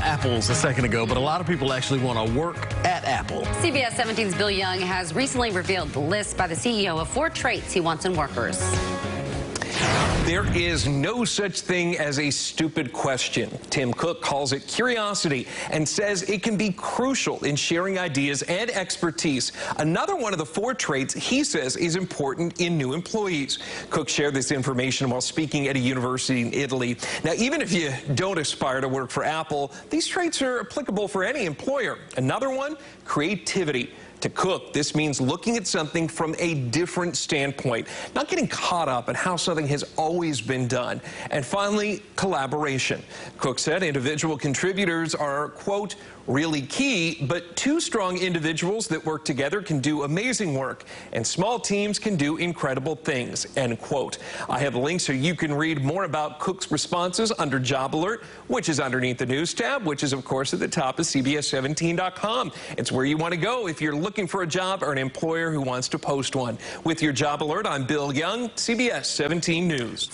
apples a second ago, but a lot of people actually want to work at Apple. CBS 17's Bill Young has recently revealed the list by the CEO of four traits he wants in workers. There is no such thing as a stupid question. Tim Cook calls it curiosity and says it can be crucial in sharing ideas and expertise. Another one of the four traits he says is important in new employees. Cook shared this information while speaking at a university in Italy. Now, even if you don't aspire to work for Apple, these traits are applicable for any employer. Another one, creativity. To Cook, this means looking at something from a different standpoint, not getting caught up in how something has always been done. And finally, collaboration. Cook said individual contributors are, quote, really key, but two strong individuals that work together can do amazing work, and small teams can do incredible things, end quote. I have a link so you can read more about Cook's responses under Job Alert, which is underneath the News tab, which is, of course, at the top of CBS17.com. It's where you want to go if you're looking for a job or an employer who wants to post one. With your Job Alert, I'm Bill Young, CBS 17 News.